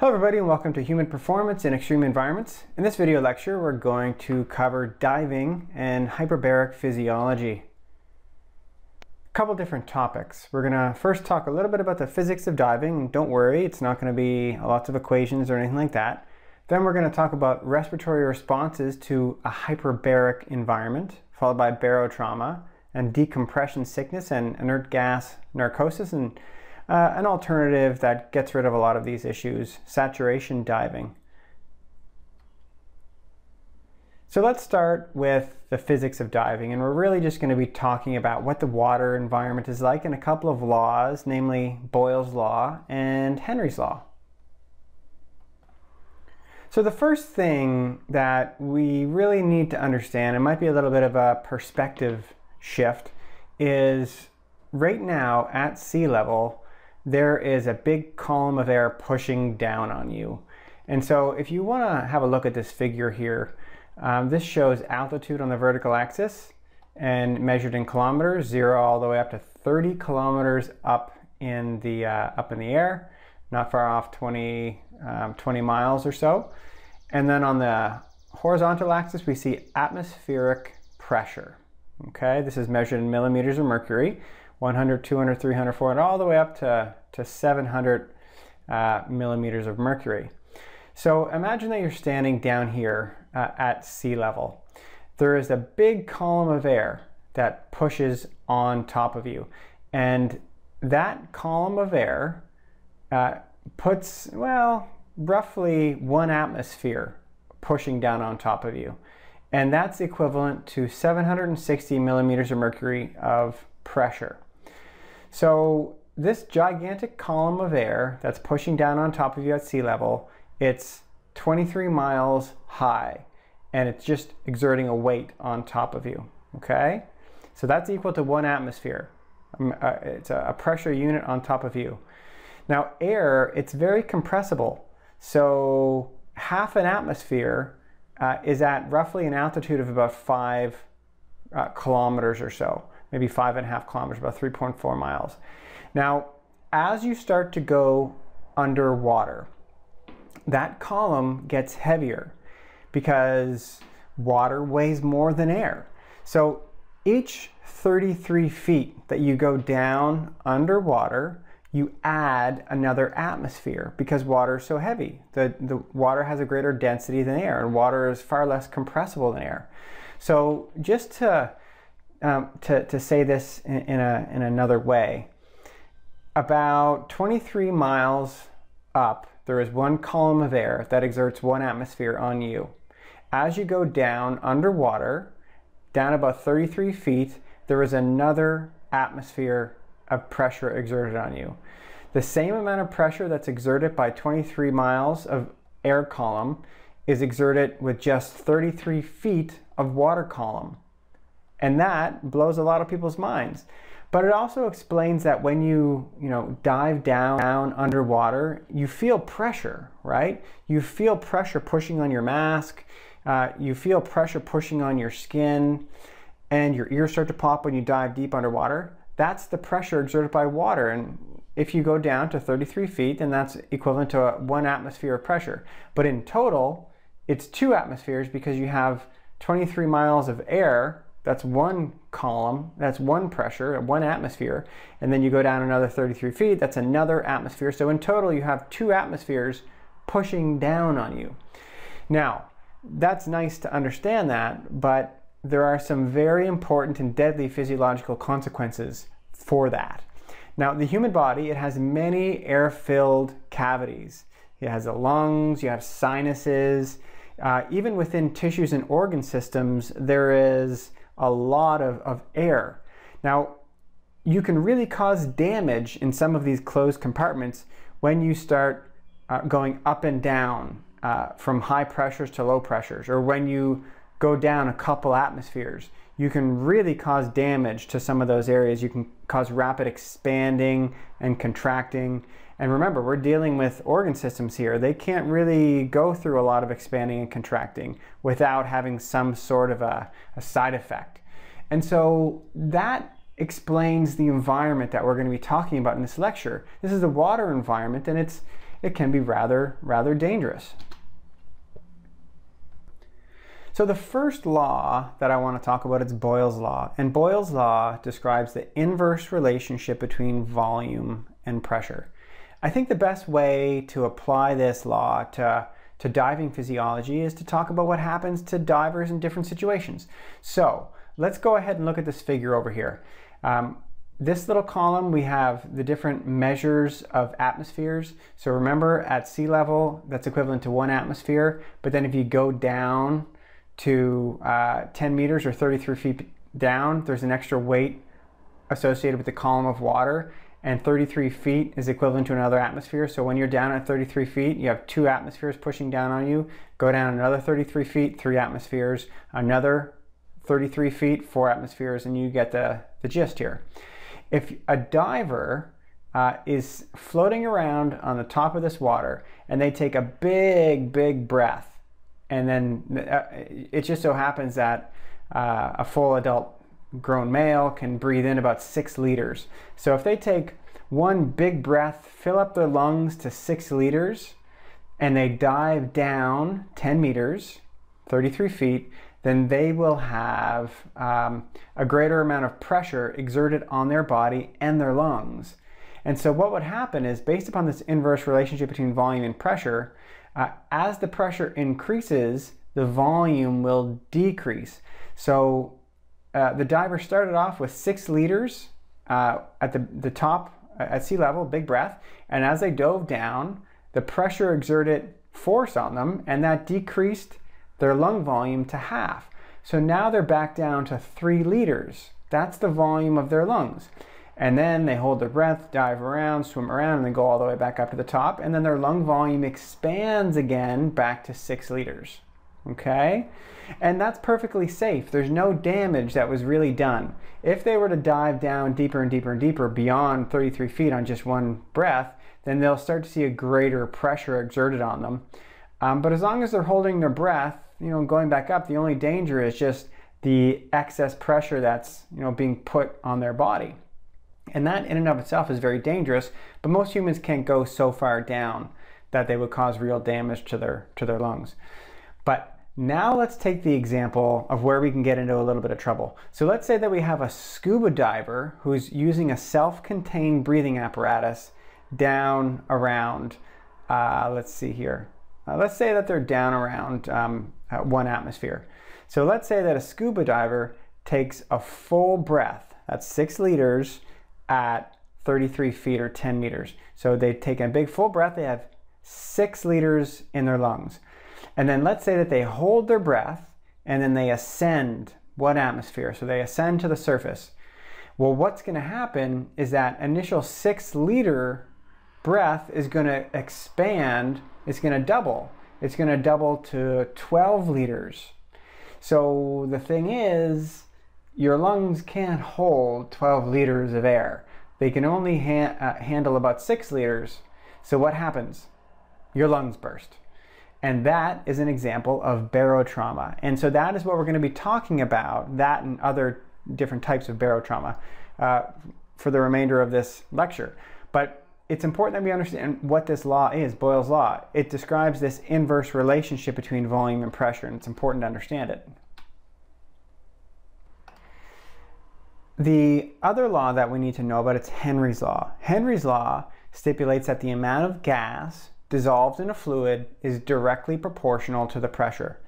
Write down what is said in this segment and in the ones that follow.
Hello everybody and welcome to Human Performance in Extreme Environments. In this video lecture we're going to cover diving and hyperbaric physiology. A couple different topics. We're going to first talk a little bit about the physics of diving. Don't worry, it's not going to be lots of equations or anything like that. Then we're going to talk about respiratory responses to a hyperbaric environment, followed by barotrauma and decompression sickness and inert gas narcosis and uh, an alternative that gets rid of a lot of these issues, saturation diving. So let's start with the physics of diving, and we're really just going to be talking about what the water environment is like and a couple of laws, namely Boyle's law and Henry's law. So the first thing that we really need to understand, it might be a little bit of a perspective shift, is right now at sea level, there is a big column of air pushing down on you. And so if you want to have a look at this figure here, um, this shows altitude on the vertical axis and measured in kilometers, zero all the way up to 30 kilometers up in the, uh, up in the air, not far off 20, um, 20 miles or so. And then on the horizontal axis, we see atmospheric pressure. Okay, this is measured in millimeters of mercury. 100, 200, 300, 400, all the way up to, to 700 uh, millimeters of mercury. So imagine that you're standing down here uh, at sea level. There is a big column of air that pushes on top of you. And that column of air uh, puts, well, roughly one atmosphere pushing down on top of you. And that's equivalent to 760 millimeters of mercury of pressure. So this gigantic column of air that's pushing down on top of you at sea level, it's 23 miles high and it's just exerting a weight on top of you, okay? So that's equal to one atmosphere. Um, uh, it's a, pressure unit on top of you. Now air, it's very compressible. So half an atmosphere uh, is at roughly an altitude of about five uh, kilometers or so maybe five and a half kilometers, about 3.4 miles. Now, as you start to go underwater, that column gets heavier because water weighs more than air. So each 33 feet that you go down underwater, you add another atmosphere because water is so heavy. The, the water has a greater density than air and water is far less compressible than air. So just to um, to, to say this in, in, a, in another way, about 23 miles up, there is one column of air that exerts one atmosphere on you. As you go down underwater, down about 33 feet, there is another atmosphere of pressure exerted on you. The same amount of pressure that's exerted by 23 miles of air column is exerted with just 33 feet of water column. And that blows a lot of people's minds. But it also explains that when you, you know, dive down, down underwater, you feel pressure, right? You feel pressure pushing on your mask. Uh, you feel pressure pushing on your skin and your ears start to pop when you dive deep underwater. That's the pressure exerted by water. And if you go down to 33 feet, then that's equivalent to one atmosphere of pressure. But in total, it's two atmospheres because you have 23 miles of air that's one column, that's one pressure, one atmosphere, and then you go down another 33 feet, that's another atmosphere. So in total, you have two atmospheres pushing down on you. Now, that's nice to understand that, but there are some very important and deadly physiological consequences for that. Now, the human body, it has many air-filled cavities. It has the lungs, you have sinuses, uh, even within tissues and organ systems, there is a lot of, of air. Now, you can really cause damage in some of these closed compartments when you start uh, going up and down uh, from high pressures to low pressures, or when you go down a couple atmospheres. You can really cause damage to some of those areas. You can cause rapid expanding and contracting. And remember, we're dealing with organ systems here. They can't really go through a lot of expanding and contracting without having some sort of a, a side effect. And so that explains the environment that we're going to be talking about in this lecture. This is the water environment, and it's it can be rather, rather dangerous. So the first law that I want to talk about is Boyle's law. And Boyle's law describes the inverse relationship between volume and pressure. I think the best way to apply this law to, to diving physiology is to talk about what happens to divers in different situations. So let's go ahead and look at this figure over here. Um, this little column, we have the different measures of atmospheres. So remember at sea level, that's equivalent to one atmosphere. But then if you go down to uh, 10 meters or 33 feet down, there's an extra weight associated with the column of water. And 33 feet is equivalent to another atmosphere. So when you're down at 33 feet, you have two atmospheres pushing down on you. Go down another 33 feet, three atmospheres, another 33 feet, four atmospheres, and you get the, the gist here. If a diver uh, is floating around on the top of this water and they take a big, big breath, and then uh, it just so happens that uh, a full adult grown male can breathe in about six liters. So if they take one big breath, fill up their lungs to six liters, and they dive down 10 meters, 33 feet, then they will have um, a greater amount of pressure exerted on their body and their lungs. And so, what would happen is, based upon this inverse relationship between volume and pressure, uh, as the pressure increases, the volume will decrease. So, uh, the diver started off with six liters uh, at the, the top uh, at sea level, big breath, and as they dove down, the pressure exerted force on them, and that decreased their lung volume to half. So now they're back down to three liters. That's the volume of their lungs. And then they hold their breath, dive around, swim around, and then go all the way back up to the top. And then their lung volume expands again back to six liters. Okay? And that's perfectly safe. There's no damage that was really done. If they were to dive down deeper and deeper and deeper beyond 33 feet on just one breath, then they'll start to see a greater pressure exerted on them. Um, but as long as they're holding their breath, you know, going back up, the only danger is just the excess pressure that's, you know, being put on their body. And that in and of itself is very dangerous, but most humans can't go so far down that they would cause real damage to their to their lungs. But now let's take the example of where we can get into a little bit of trouble. So let's say that we have a scuba diver who's using a self-contained breathing apparatus down around, uh, let's see here, uh, let's say that they're down around um, one atmosphere. So let's say that a scuba diver takes a full breath, that's six liters at 33 feet or 10 meters. So they take a big full breath, they have six liters in their lungs. And then let's say that they hold their breath and then they ascend one atmosphere. So they ascend to the surface. Well, what's going to happen is that initial six liter breath is going to expand it's going to double. It's going to double to 12 liters. So the thing is, your lungs can't hold 12 liters of air. They can only ha uh, handle about 6 liters. So what happens? Your lungs burst. And that is an example of barotrauma. And so that is what we're going to be talking about, that and other different types of barotrauma uh, for the remainder of this lecture. But it's important that we understand what this law is, Boyle's law. It describes this inverse relationship between volume and pressure, and it's important to understand it. The other law that we need to know about is Henry's law. Henry's law stipulates that the amount of gas dissolved in a fluid is directly proportional to the pressure.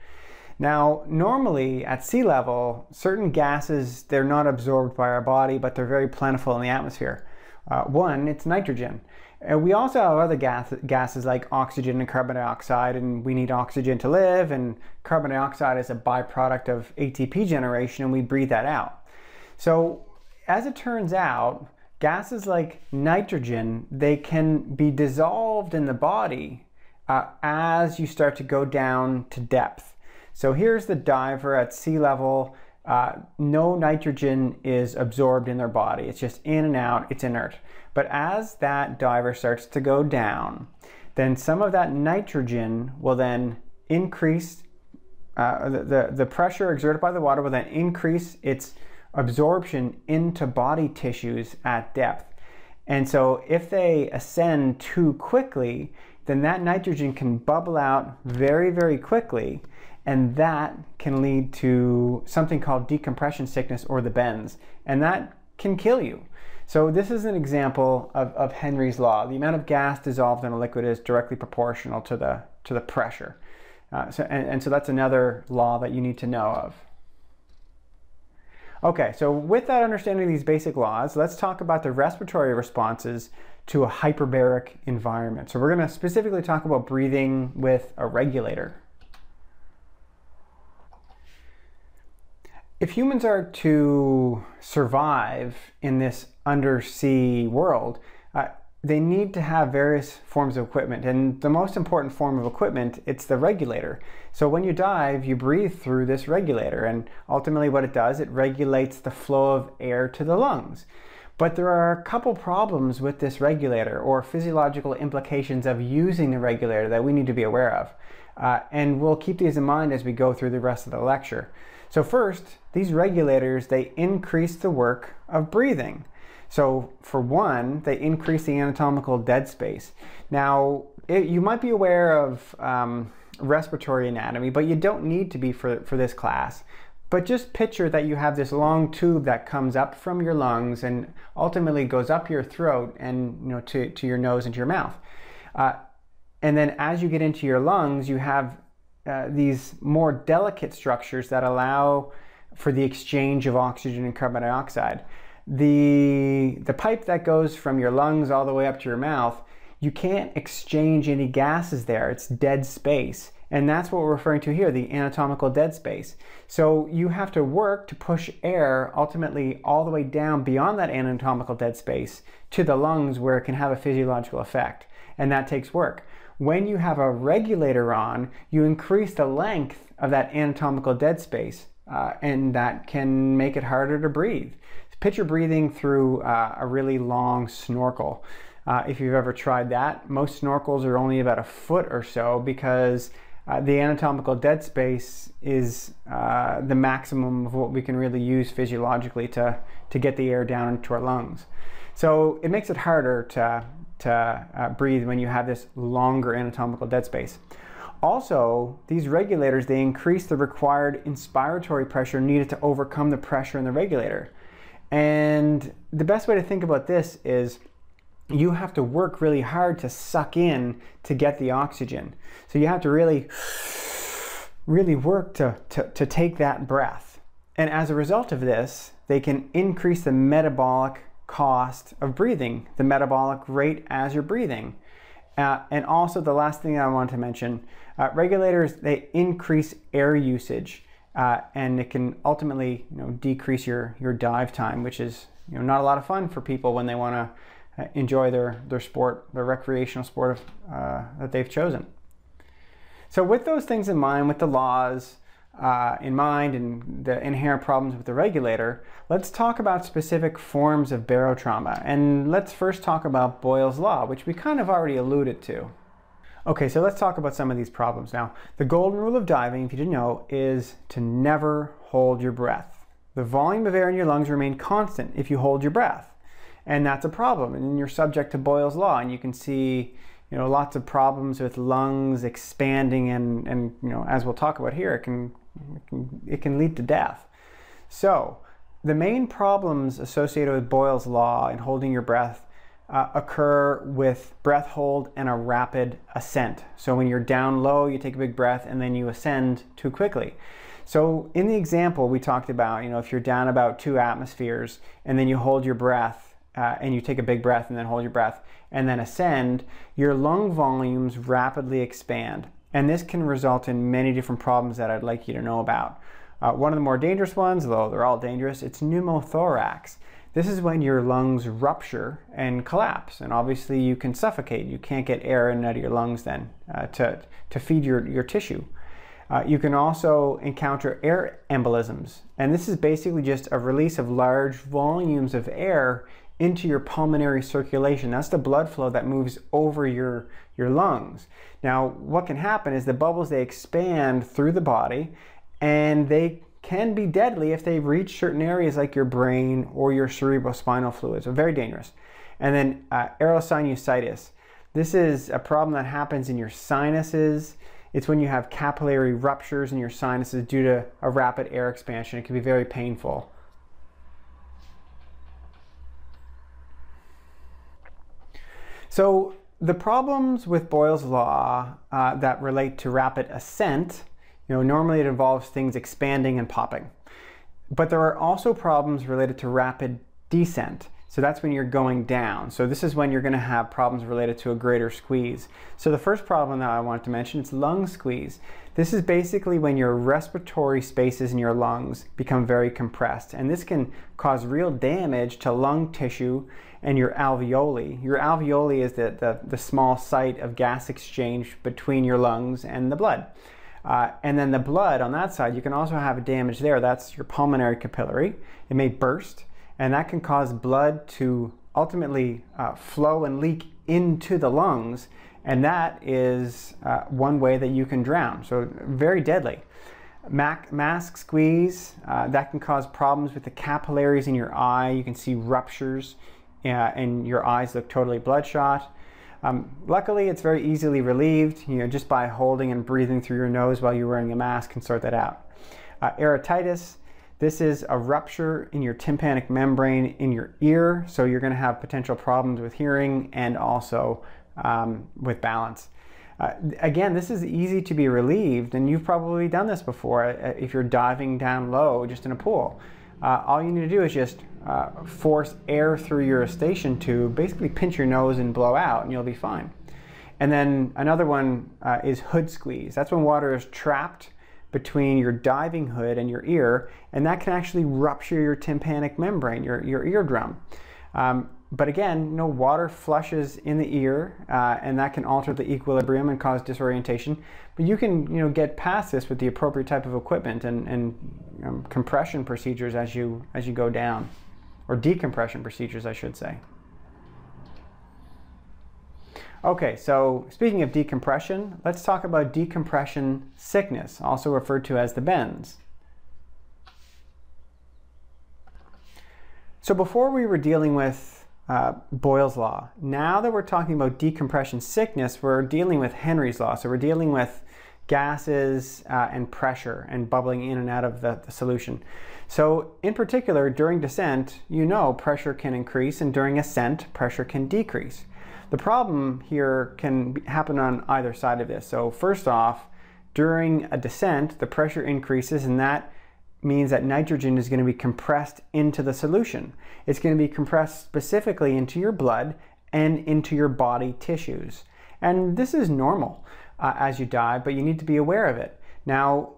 Now, normally at sea level, certain gases, they're not absorbed by our body, but they're very plentiful in the atmosphere. Uh, one, it's nitrogen. And we also have other gas, gases like oxygen and carbon dioxide, and we need oxygen to live, and carbon dioxide is a byproduct of ATP generation, and we breathe that out. So, as it turns out, gases like nitrogen, they can be dissolved in the body uh, as you start to go down to depth. So here's the diver at sea level uh, no nitrogen is absorbed in their body. It's just in and out, it's inert. But as that diver starts to go down, then some of that nitrogen will then increase, uh, the, the, the pressure exerted by the water will then increase its absorption into body tissues at depth. And so if they ascend too quickly, then that nitrogen can bubble out very, very quickly. And that can lead to something called decompression sickness or the bends. And that can kill you. So this is an example of, of Henry's law. The amount of gas dissolved in a liquid is directly proportional to the, to the pressure. Uh, so, and, and so that's another law that you need to know of. Okay, so with that understanding of these basic laws, let's talk about the respiratory responses to a hyperbaric environment. So we're going to specifically talk about breathing with a regulator. If humans are to survive in this undersea world, they need to have various forms of equipment. And the most important form of equipment, it's the regulator. So when you dive, you breathe through this regulator. And ultimately what it does, it regulates the flow of air to the lungs. But there are a couple problems with this regulator or physiological implications of using the regulator that we need to be aware of. Uh, and we'll keep these in mind as we go through the rest of the lecture. So first, these regulators, they increase the work of breathing. So for one, they increase the anatomical dead space. Now, it, you might be aware of um, respiratory anatomy, but you don't need to be for, for this class. But just picture that you have this long tube that comes up from your lungs and ultimately goes up your throat and you know to, to your nose and to your mouth. Uh, and then as you get into your lungs, you have uh, these more delicate structures that allow for the exchange of oxygen and carbon dioxide. The, the pipe that goes from your lungs all the way up to your mouth, you can't exchange any gases there. It's dead space. And that's what we're referring to here, the anatomical dead space. So you have to work to push air ultimately all the way down beyond that anatomical dead space to the lungs where it can have a physiological effect. And that takes work. When you have a regulator on, you increase the length of that anatomical dead space, uh, and that can make it harder to breathe. Picture breathing through uh, a really long snorkel. Uh, if you've ever tried that, most snorkels are only about a foot or so because uh, the anatomical dead space is uh, the maximum of what we can really use physiologically to, to get the air down into our lungs. So it makes it harder to, to uh, breathe when you have this longer anatomical dead space. Also, these regulators, they increase the required inspiratory pressure needed to overcome the pressure in the regulator. And the best way to think about this is you have to work really hard to suck in to get the oxygen. So you have to really, really work to, to, to take that breath. And as a result of this, they can increase the metabolic cost of breathing, the metabolic rate as you're breathing. Uh, and also the last thing I want to mention, uh, regulators, they increase air usage uh, and it can ultimately you know, decrease your, your dive time, which is you know, not a lot of fun for people when they want to uh, enjoy their, their sport, their recreational sport of, uh, that they've chosen. So with those things in mind, with the laws, uh, in mind and the inherent problems with the regulator, let's talk about specific forms of barotrauma. And let's first talk about Boyle's Law, which we kind of already alluded to. Okay, so let's talk about some of these problems. Now, the golden rule of diving, if you didn't know, is to never hold your breath. The volume of air in your lungs remain constant if you hold your breath. And that's a problem. And you're subject to Boyle's Law, and you can see you know, lots of problems with lungs expanding and, and you know, as we'll talk about here, it can it can, it can lead to death. So, the main problems associated with Boyle's Law and holding your breath uh, occur with breath hold and a rapid ascent. So, when you're down low, you take a big breath and then you ascend too quickly. So, in the example we talked about, you know, if you're down about two atmospheres and then you hold your breath uh, and you take a big breath and then hold your breath and then ascend, your lung volumes rapidly expand. And this can result in many different problems that I'd like you to know about. Uh, one of the more dangerous ones, though they're all dangerous, it's pneumothorax. This is when your lungs rupture and collapse, and obviously you can suffocate. You can't get air in and out of your lungs then uh, to, to feed your, your tissue. Uh, you can also encounter air embolisms, and this is basically just a release of large volumes of air into your pulmonary circulation. That's the blood flow that moves over your, your lungs. Now, what can happen is the bubbles, they expand through the body and they can be deadly if they reach certain areas like your brain or your cerebrospinal fluid. So very dangerous. And then uh, aerosinusitis. This is a problem that happens in your sinuses. It's when you have capillary ruptures in your sinuses due to a rapid air expansion. It can be very painful. So the problems with Boyle's law uh, that relate to rapid ascent, know, normally it involves things expanding and popping. But there are also problems related to rapid descent. So that's when you're going down. So this is when you're going to have problems related to a greater squeeze. So the first problem that I wanted to mention is lung squeeze. This is basically when your respiratory spaces in your lungs become very compressed. And this can cause real damage to lung tissue and your alveoli. Your alveoli is the, the, the small site of gas exchange between your lungs and the blood. Uh, and then the blood on that side, you can also have a damage there. That's your pulmonary capillary. It may burst and that can cause blood to ultimately uh, flow and leak into the lungs, and that is uh, one way that you can drown. So, very deadly. Mac mask squeeze, uh, that can cause problems with the capillaries in your eye. You can see ruptures, uh, and your eyes look totally bloodshot. Um, luckily, it's very easily relieved, you know, just by holding and breathing through your nose while you're wearing a mask can sort that out. Uh, aerotitis, this is a rupture in your tympanic membrane in your ear, so you're going to have potential problems with hearing and also um, with balance. Uh, again, this is easy to be relieved, and you've probably done this before uh, if you're diving down low just in a pool. Uh, all you need to do is just uh, force air through your eustachian tube, basically pinch your nose and blow out, and you'll be fine. And then another one uh, is hood squeeze. That's when water is trapped between your diving hood and your ear, and that can actually rupture your tympanic membrane, your, your eardrum. Um, but again, you know, water flushes in the ear, uh, and that can alter the equilibrium and cause disorientation. But you can, you know, get past this with the appropriate type of equipment and, and um, compression procedures as you as you go down, or decompression procedures, I should say. Okay, so speaking of decompression, let's talk about decompression sickness, also referred to as the bends. So before we were dealing with uh, Boyle's law, now that we're talking about decompression sickness, we're dealing with Henry's law. So we're dealing with gases uh, and pressure and bubbling in and out of the, the solution. So in particular, during descent, you know pressure can increase and during ascent, pressure can decrease. The problem here can happen on either side of this. So first off, during a descent, the pressure increases and that means that nitrogen is going to be compressed into the solution. It's going to be compressed specifically into your blood and into your body tissues. And this is normal uh, as you dive, but you need to be aware of it. Now,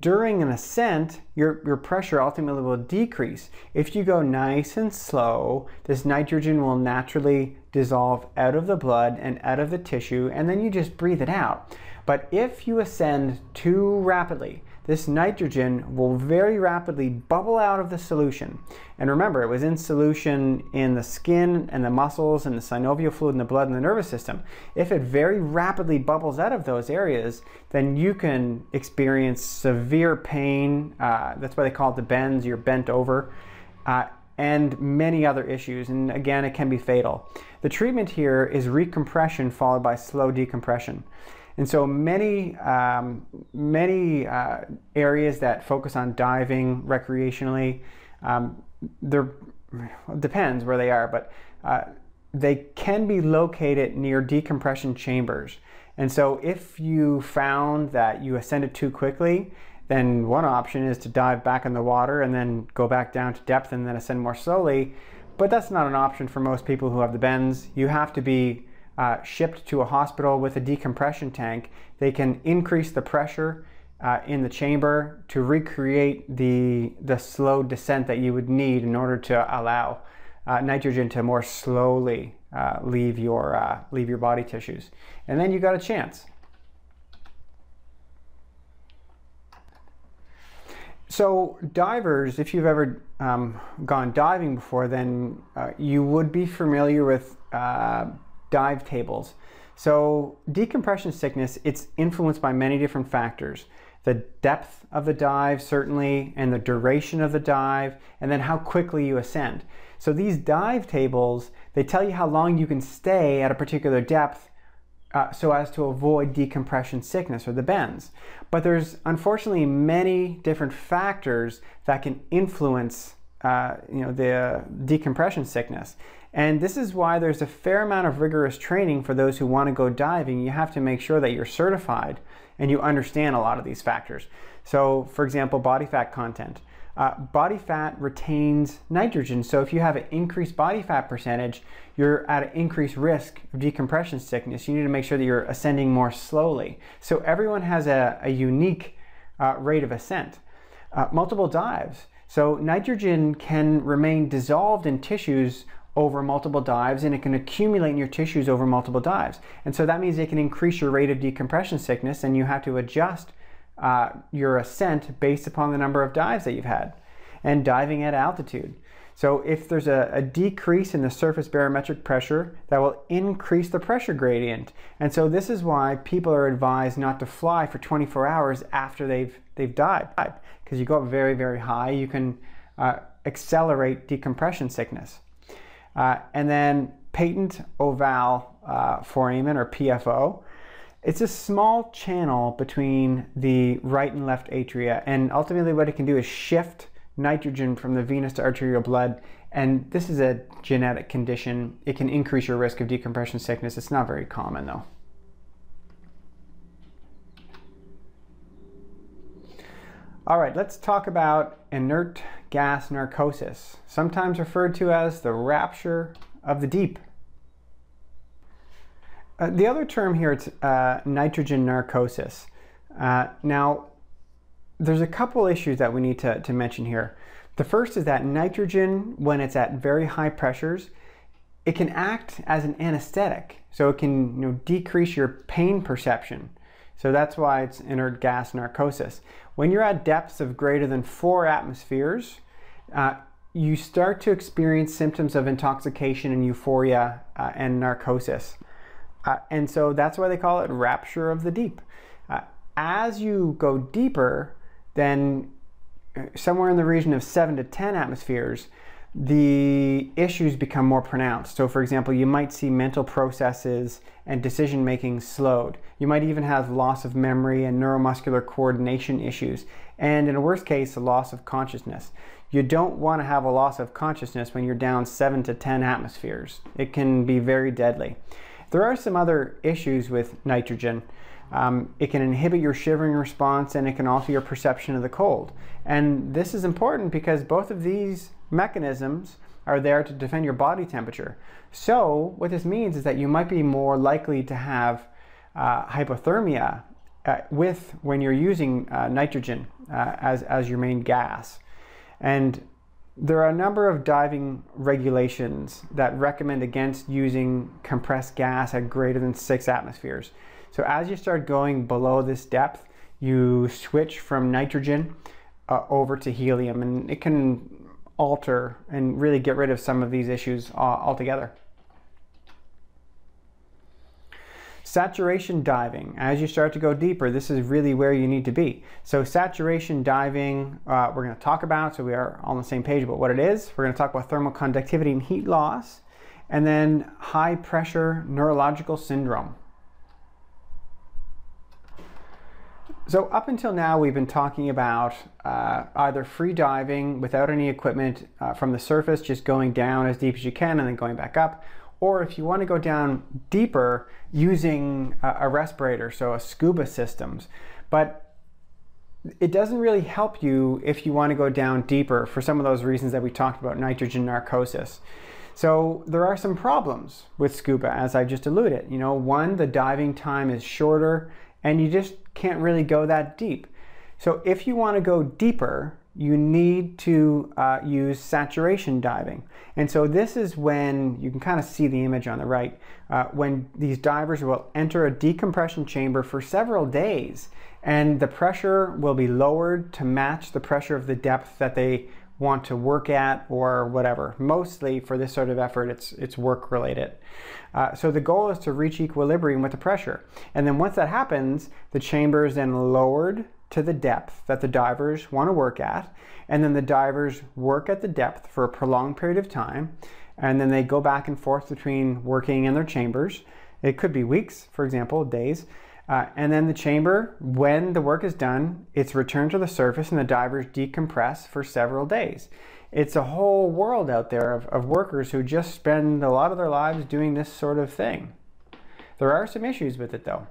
during an ascent, your, your pressure ultimately will decrease. If you go nice and slow, this nitrogen will naturally dissolve out of the blood and out of the tissue, and then you just breathe it out. But if you ascend too rapidly, this nitrogen will very rapidly bubble out of the solution. And remember, it was in solution in the skin and the muscles and the synovial fluid and the blood and the nervous system. If it very rapidly bubbles out of those areas, then you can experience severe pain. Uh, that's why they call it the bends, you're bent over. Uh, and many other issues, and again, it can be fatal. The treatment here is recompression followed by slow decompression. And so many, um, many uh, areas that focus on diving recreationally, um, there well, depends where they are, but uh, they can be located near decompression chambers. And so if you found that you ascended too quickly, then one option is to dive back in the water and then go back down to depth and then ascend more slowly. But that's not an option for most people who have the bends. You have to be uh, shipped to a hospital with a decompression tank, they can increase the pressure uh, in the chamber to recreate the, the slow descent that you would need in order to allow uh, nitrogen to more slowly uh, leave, your, uh, leave your body tissues. And then you got a chance. So divers, if you've ever um, gone diving before, then uh, you would be familiar with dive tables. So decompression sickness, it's influenced by many different factors. the depth of the dive, certainly, and the duration of the dive, and then how quickly you ascend. So these dive tables, they tell you how long you can stay at a particular depth uh, so as to avoid decompression sickness or the bends. But there's unfortunately many different factors that can influence uh, you know, the decompression sickness. And this is why there's a fair amount of rigorous training for those who want to go diving. You have to make sure that you're certified and you understand a lot of these factors. So, for example, body fat content. Uh, body fat retains nitrogen, so if you have an increased body fat percentage, you're at an increased risk of decompression sickness. You need to make sure that you're ascending more slowly. So everyone has a, a unique uh, rate of ascent. Uh, multiple dives. So nitrogen can remain dissolved in tissues over multiple dives and it can accumulate in your tissues over multiple dives. And so that means it can increase your rate of decompression sickness and you have to adjust uh, your ascent based upon the number of dives that you've had and diving at altitude. So if there's a, a, decrease in the surface barometric pressure, that will increase the pressure gradient. And so this is why people are advised not to fly for 24 hours after they've, they've dived. Because you go up very, very high, you can uh, accelerate decompression sickness. Uh, and then patent oval uh, foramen or PFO. It's a small channel between the right and left atria, and ultimately what it can do is shift nitrogen from the venous to arterial blood. And this is a genetic condition. It can increase your risk of decompression sickness. It's not very common though. All right, let's talk about inert gas narcosis, sometimes referred to as the rapture of the deep. Uh, the other term here is uh, nitrogen narcosis. Uh, now, there's a couple issues that we need to, to mention here. The first is that nitrogen, when it's at very high pressures, it can act as an anesthetic. So it can you know, decrease your pain perception. So that's why it's inert gas narcosis. When you're at depths of greater than four atmospheres, uh, you start to experience symptoms of intoxication and euphoria uh, and narcosis. Uh, and so that's why they call it rapture of the deep. Uh, as you go deeper, then uh, somewhere in the region of seven to 10 atmospheres, the issues become more pronounced. So, for example, you might see mental processes and decision making slowed. You might even have loss of memory and neuromuscular coordination issues, and in a worst case, a loss of consciousness. You don't want to have a loss of consciousness when you're down 7 to 10 atmospheres. It can be very deadly. There are some other issues with nitrogen. Um, it can inhibit your shivering response and it can alter your perception of the cold. And this is important because both of these mechanisms are there to defend your body temperature. So, what this means is that you might be more likely to have uh, hypothermia uh, with when you're using uh, nitrogen uh, as, as your main gas. And there are a number of diving regulations that recommend against using compressed gas at greater than six atmospheres. So as you start going below this depth, you switch from nitrogen uh, over to helium, and it can alter and really get rid of some of these issues uh, altogether. Saturation diving, as you start to go deeper, this is really where you need to be. So saturation diving, uh, we're gonna talk about, so we are on the same page about what it is. We're gonna talk about thermal conductivity and heat loss, and then high pressure neurological syndrome. So up until now, we've been talking about uh, either free diving without any equipment uh, from the surface, just going down as deep as you can and then going back up, or if you want to go down deeper using a, a respirator, so a scuba systems. But it doesn't really help you if you want to go down deeper for some of those reasons that we talked about nitrogen narcosis. So there are some problems with scuba, as I just alluded. You know, one, the diving time is shorter and you just can't really go that deep. So if you want to go deeper, you need to uh, use saturation diving. And so this is when you can kind of see the image on the right, uh, when these divers will enter a decompression chamber for several days and the pressure will be lowered to match the pressure of the depth that they want to work at or whatever. Mostly for this sort of effort, it's, it's work related. Uh, so the goal is to reach equilibrium with the pressure. And then once that happens, the chamber is then lowered to the depth that the divers want to work at, and then the divers work at the depth for a prolonged period of time, and then they go back and forth between working in their chambers. It could be weeks, for example, days. Uh, and then the chamber, when the work is done, it's returned to the surface and the divers decompress for several days. It's a whole world out there of, of workers who just spend a lot of their lives doing this sort of thing. There are some issues with it though.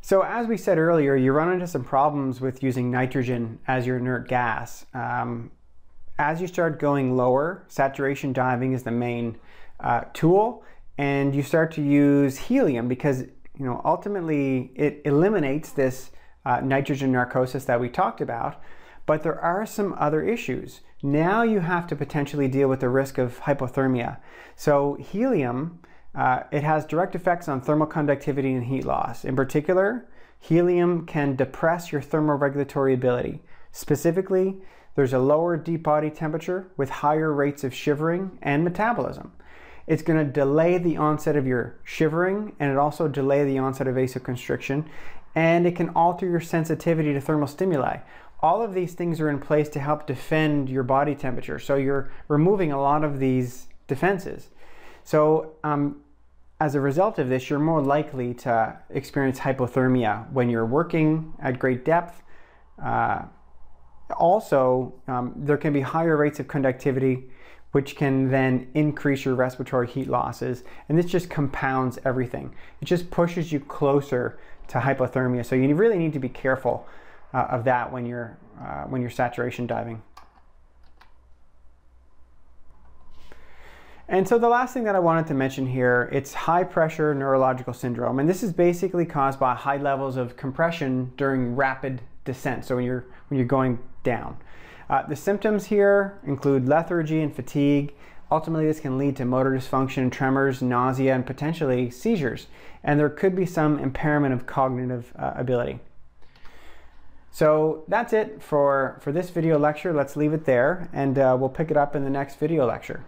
So as we said earlier, you run into some problems with using nitrogen as your inert gas. Um, as you start going lower, saturation diving is the main uh, tool, and you start to use helium because you know ultimately it eliminates this uh, nitrogen narcosis that we talked about. But there are some other issues. Now you have to potentially deal with the risk of hypothermia. So helium uh, it has direct effects on thermal conductivity and heat loss. In particular, helium can depress your thermoregulatory ability. Specifically, there's a lower deep body temperature with higher rates of shivering and metabolism. It's going to delay the onset of your shivering and it also delay the onset of vasoconstriction and it can alter your sensitivity to thermal stimuli. All of these things are in place to help defend your body temperature. So you're removing a lot of these defenses. So um, as a result of this, you're more likely to experience hypothermia when you're working at great depth. Uh, also, um, there can be higher rates of conductivity, which can then increase your respiratory heat losses. And this just compounds everything. It just pushes you closer to hypothermia. So you really need to be careful uh, of that when you're, uh, when you're saturation diving. And so the last thing that I wanted to mention here, it's high pressure neurological syndrome. And this is basically caused by high levels of compression during rapid descent. So when you're, when you're going down. Uh, the symptoms here include lethargy and fatigue. Ultimately, this can lead to motor dysfunction, tremors, nausea, and potentially seizures. And there could be some impairment of cognitive uh, ability. So that's it for, for this video lecture. Let's leave it there, and uh, we'll pick it up in the next video lecture.